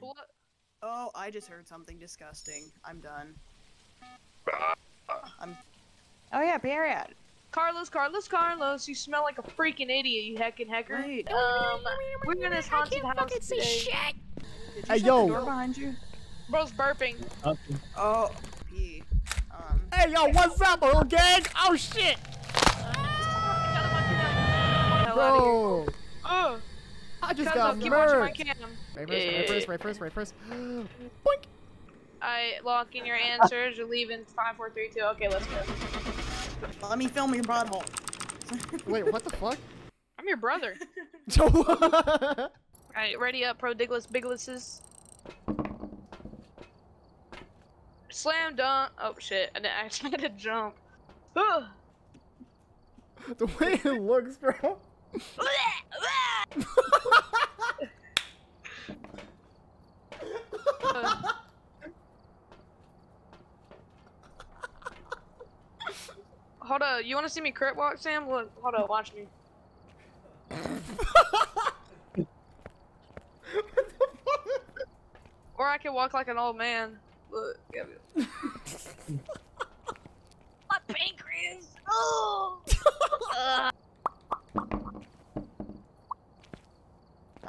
What? Oh, I just heard something disgusting. I'm done. I'm. Oh yeah, period. Carlos, Carlos, Carlos, you smell like a freaking idiot, you heckin' hecker. Wait. Um, we're in this haunted house today. Did you Hey, shut yo. the door behind you? Bro's burping. Oh, pee. Um. Hey, yo, what's up, little gang? Oh, shit! Hell outta here. Bro, Oh, I just Cuzzo, got keep watching my cam. Right first, right first, right first, right first. Boink. I lock in your answers. You're leaving. Five, four, three, two. Okay, let's go. Let me film your butthole. Wait, what the fuck? I'm your brother. So Alright, ready up, pro Digless Biglisses. Slam dunk. Oh shit, I didn't actually had to jump. The way it looks, bro. Uh, Hold up, you wanna see me crip walk, Sam? Look, hold up, watch me. Or I can walk like an old man. Look, yeah, yeah. My pancreas! Oh! Ugh.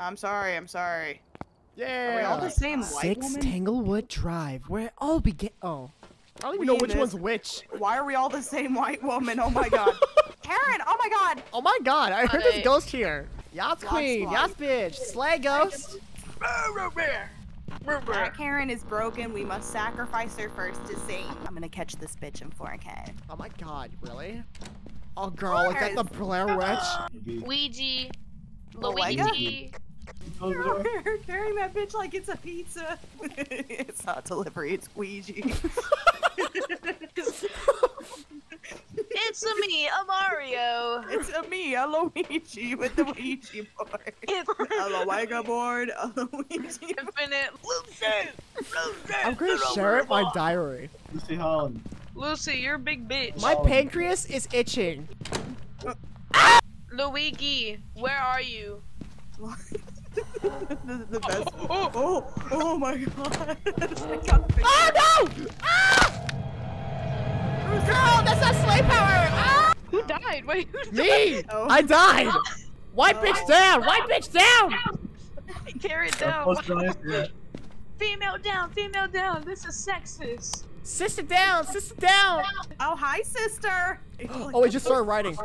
I'm sorry. I'm sorry. Are we yeah. all the same white Six woman? Tanglewood Drive, where it all began. Oh, I don't even We know which this- one's which. Why are we all the same white woman? Oh my god. Karen! Oh my god! Oh my god, I heard this ghost here. Yas Slide, queen, slide. yas bitch, slay ghost. That Karen is broken. We must sacrifice her first to Satan. I'm gonna catch this bitch in 4K. Oh my god, really? Oh girl, is that the Blair Witch? Ouija. Belega? Luigi. Oh, You're carrying that bitch like it's a pizza. it's not delivery, it's Ouija. It's a me, a Mario. it's a me, a Luigi with the Ouija board. A Luigi board, a Luigi board. Infinite Lucy. I'm gonna share it my diary. Lucy Holland. Lucy, you're a big bitch. My pancreas is itching. Luigi, where are you? The, the best. Oh, Oh, oh my god. I got big- Oh no! Ah! Girl, that's not slay power! Ah! Who died? Wait, who died? Me! Oh. I died! White Oh. bitch down! White bitch down! Carry it down. Female down, female down. This is sexist. Sister down! Sister down! Oh, hi, sister. Oh, I just started writing.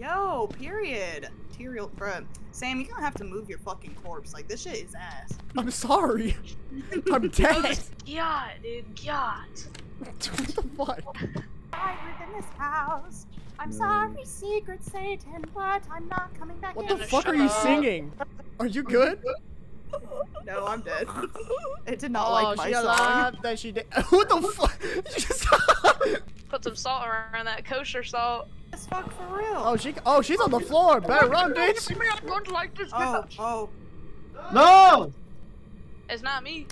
Yo, period. Material, bruh. Sam, you're gonna have to move your fucking corpse. Like, this shit is ass. I'm sorry. I'm dead. Oh, God, dude, God. what the fuck? I live in this house. I'm mm. sorry, secret Satan, but I'm not coming back What in. the fuck shut are you up. singing? Are you good? No, I'm dead. it did not oh, like my she song. alive? Then she did. what the fuck? You just- Put some salt around that kosher salt. As fuck for real. oh, she. Oh, she's on the floor. Better run, bitch. I'm going to like this oh, bitch. oh. No! It's not me.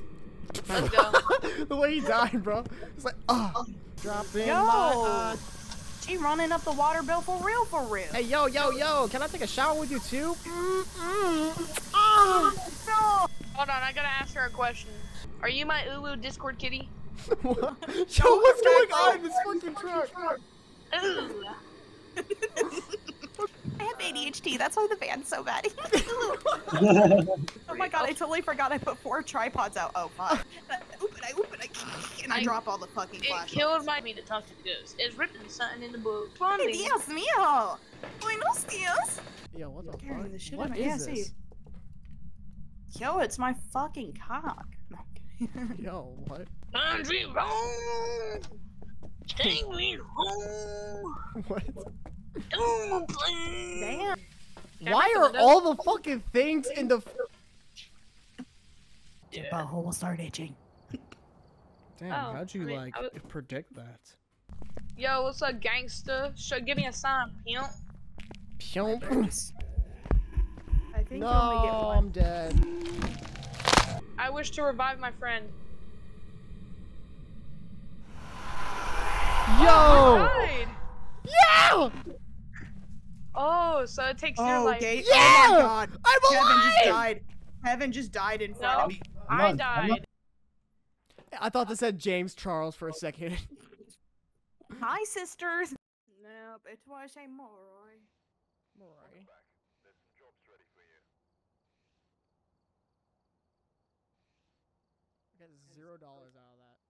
Let's go. the way he died, bro. It's like, oh. Dropping Yo. my eyes. She running up the water bill for real, for real. Hey, yo, yo, yo. Can I take a shower with you too? Mm-mm. Ah. Hold on, I gotta ask her a question. Are you my Ulu Discord kitty? What? Yo, what's going on in this fucking truck? Ooh. I have ADHD. That's why the van's so bad. oh my god, I totally forgot I put four tripods out. Oh fuck. Oop it, I oop it, I and I I- drop all the fucking It flashlights. killed my me to talk to the ghost. It's ripping something in the book. Hey, Dios mío. Buenos dias. Yo, what the Carrying fuck? the shit What out of my is this? Yo, it's my fucking cock. No, I'm kidding. Yo, what? Country road. Take me home. What? Don't play. Damn. Can Why back the are all the fucking things in the? Your butthole will start itching. Damn, Oh, how'd you I mean, like was- predict that? Yo, what's up, gangster? Show, give me a sign, pimp. Pump. I think No, you only get one. I'm dead. I wish to revive my friend. Yo! Oh, died. Yeah! Oh, so it takes your Oh, life. gay. Yeah! Oh my god. I'm Kevin just died. Kevin just died in front No. of me. I on, come died. I thought this said James Charles for a second. Hi, sisters. Nope, it was a Moroi. Rory. I got zero dollars out of that.